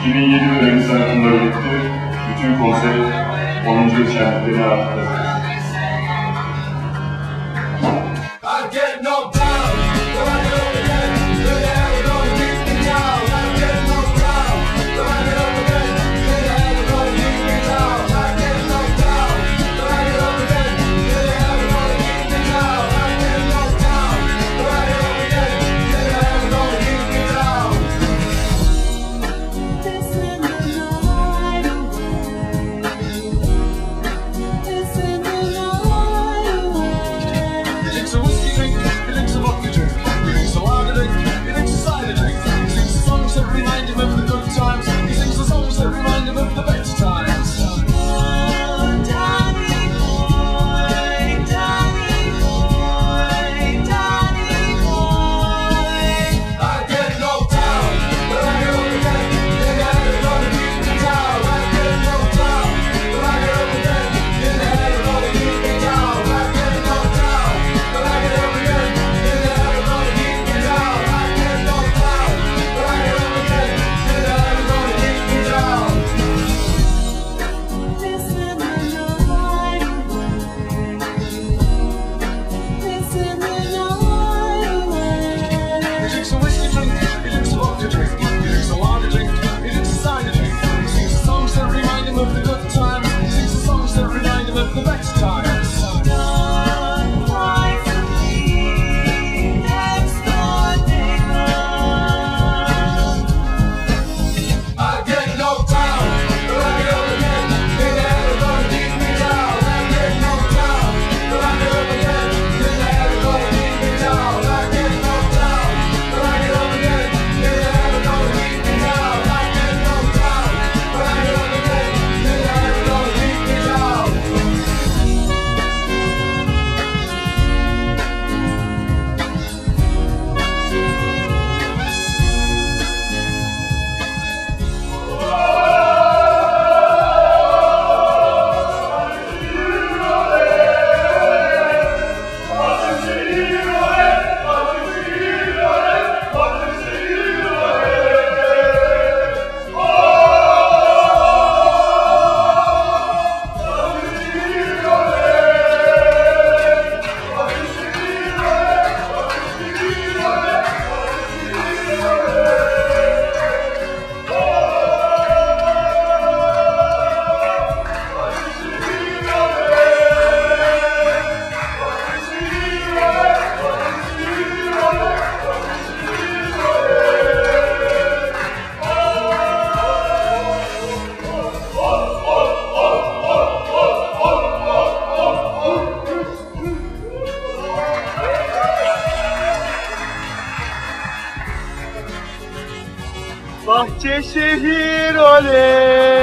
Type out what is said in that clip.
2007 dönemi sanırım Bütün konser 10. şenlikleri artık Bahçeşehir oley.